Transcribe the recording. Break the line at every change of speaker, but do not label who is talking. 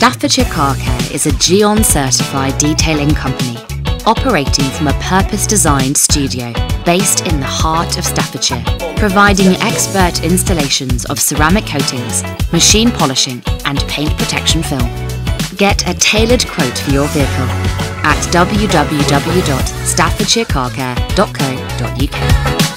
Staffordshire Car Care is a Gyeon certified detailing company operating from a purpose designed studio based in the heart of Staffordshire, providing expert installations of ceramic coatings, machine polishing, and paint protection film. Get a tailored quote for your vehicle at www.staffordshirecarcare.co.uk.